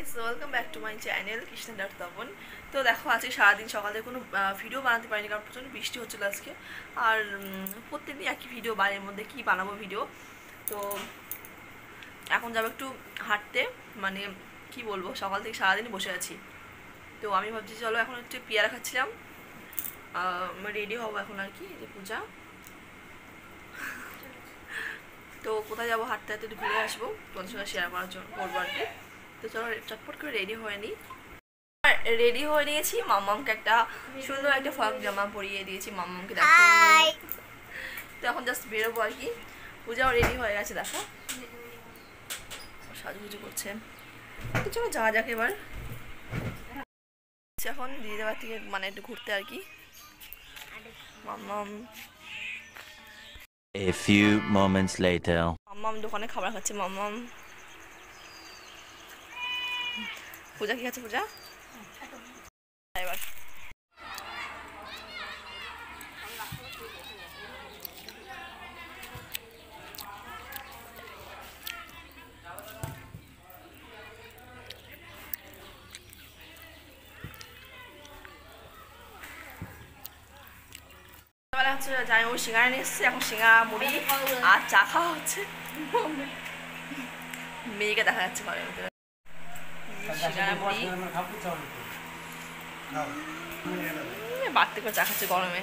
Guys welcome back to my channel Krishna ডাট Tapan তো দেখো, আজকে সারাদিন সকালে কোনো ভিডিও বানাতে পারিনি, কারণ প্রচণ্ড বৃষ্টি হচ্ছিল আজকে। আর প্রত্যেকদিন একই ভিডিও বাড়ির মধ্যে কি বানাবো ভিডিও তো এখন যাব একটু হাঁটতে মানে কি বলব, সকাল থেকে সারাদিন বসে আছি। তো আমি ভাবছি, চলো এখন একটু পেয়ারা খাচ্ছিলাম। রেডি হব এখন আর কি যে পূজা। তো কোথায় যাব হাঁটতে হাঁটতে একটু ঘুরে আসব, তোমাদের সঙ্গে শেয়ার করার জন্য, করব আর কি। তো চলো চটপট করে রেডি হয়ে নিই। রেডি হয়ে নিয়েছি মাম্মামকে একটা সুন্দর একটা ফ্রক জামা পরিয়ে দিয়েছি মাম্মামকে দেখো। তো এখন জাস্ট বেরোবো আর কি। পূজাও রেডি হয়ে গেছে দেখো। সাজুগুজু করছে। তো চলো যাওয়া যাক এবার। এখন দিদিদের বাড়ি থেকে মানে একটু ঘুরতে আর কি। মাম্মাম A few moments later. মাম্মাম দোকানে খাবার খাচ্ছে মাম্মাম পূজা কি খাচ্ছে পূজা এবার হচ্ছে ও সিঙ্গারা নিয়ে এসছে এখন সিঙ্গারা মুড়ি আর চা খাওয়া হচ্ছে মেয়েকে দেখা যাচ্ছে ঘরের ভিতরে বাড়তে করে চা খাচ্ছে গরমে।